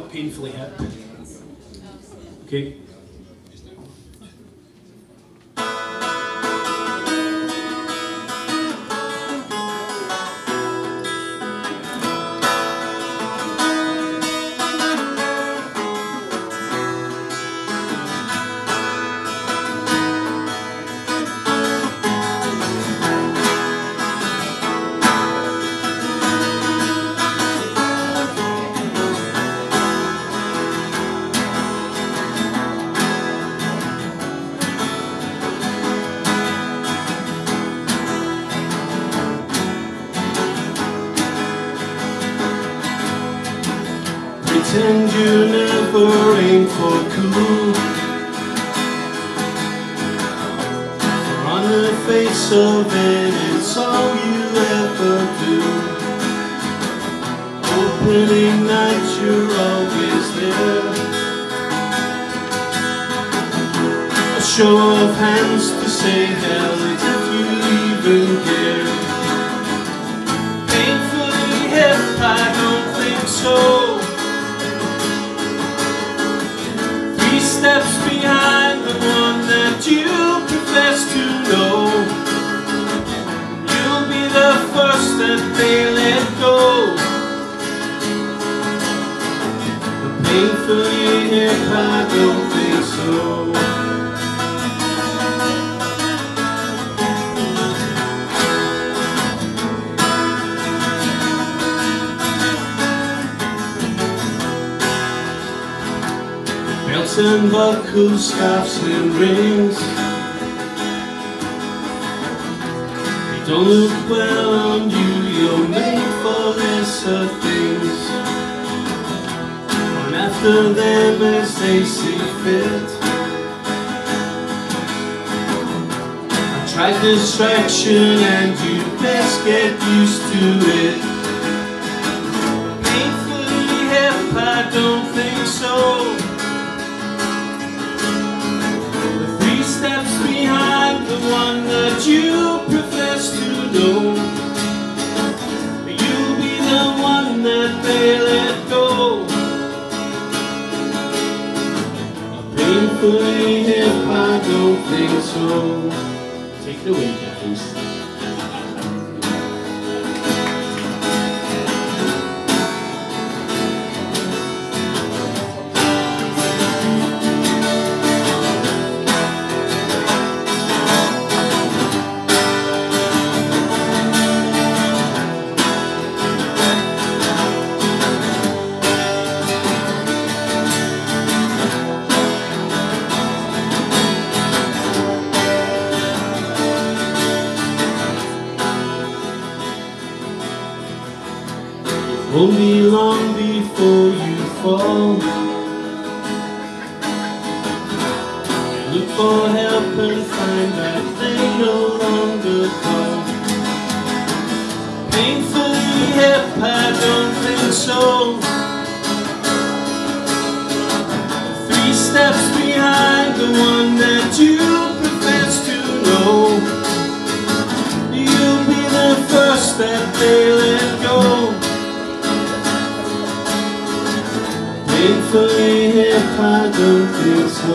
Painfully Hip. Okay. Pretend you never aim for cool. For on the face of it, it's all you ever do. Opening night, you're always there. A show of hands to say hell if you even care. Painfully hip, I don't think so painfully hip, I don't think so. Belts and buckles, scarves and rings don't look well on After them as they see fit. I tried distraction and you best get used to it. Painfully hip, I don't think so. Three steps behind the one that you profess to know. You'll be the one that they Painfully hip, I don't think so. Take it away, guys. Won't be long before you fall. You look for help and find that they no longer call. Painfully hip, I don't think so. Three steps behind the one that you profess to know. You'll be the first that they Painfully hip, I don't think so.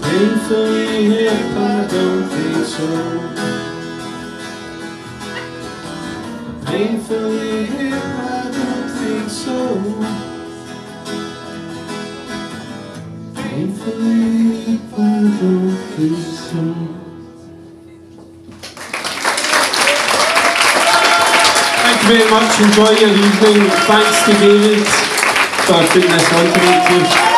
Painfully hip, I don't think so. Painfully hip, I don't think so. Painfully hip, I don't think so. Very much. Enjoy your evening. Thanks to David for putting this on tonight.